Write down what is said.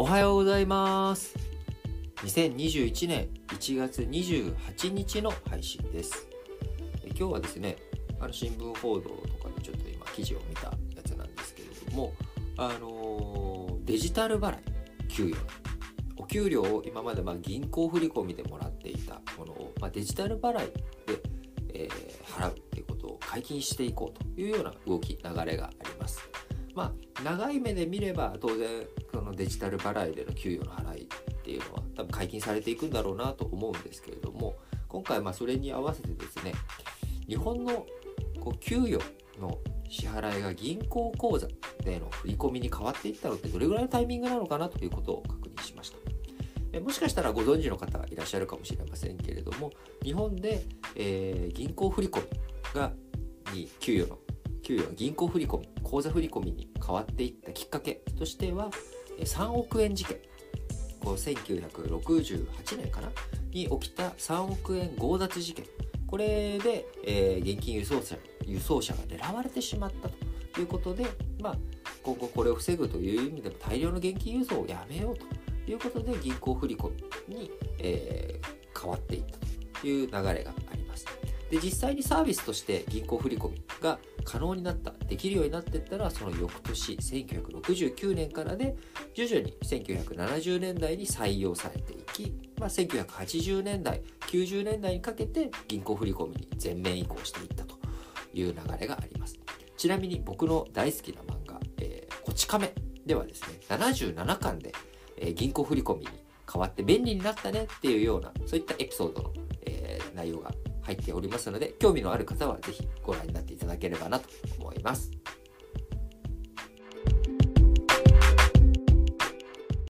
おはようございます。2021年1月28日の配信です。今日はですねあの新聞報道とかでちょっと今記事を見たやつなんですけれどもあのデジタル払い給与。お給料を今までま銀行振込でもらっていたものを、ま、デジタル払いで、え、払うっていうことを解禁していこうというような動き流れがあります。まあ長い目で見れば当然そのデジタル払いでの給与の払いっていうのは多分解禁されていくんだろうなと思うんですけれども今回まあそれに合わせてですね日本のこう給与の支払いが銀行口座での振り込みに変わっていったのってどれぐらいのタイミングなのかなということを確認しました。えもしかしたらご存知の方いらっしゃるかもしれませんけれども日本で、えー、銀行振込がに給与の給与の銀行振込口座振込に変わっていったきっかけとしては3億円事件こう1968年かな？に起きた3億円強奪事件これで、えー、現金輸送車輸送車が狙われてしまったということで、まあ、今後これを防ぐという意味でも大量の現金輸送をやめようということで銀行振込に、えー、変わっていったという流れが。で実際にサービスとして銀行振込が可能になったできるようになっていったらその翌年1969年からで徐々に1970年代に採用されていき、まあ、1980年代90年代にかけて銀行振込に全面移行していったという流れがあります。ちなみに僕の大好きな漫画「え、こち亀」ではですね77巻で、えー、銀行振込に変わって便利になったねっていうようなそういったエピソードの、えー、内容が入っておりますので、興味のある方はぜひご覧になっていただければなと思います。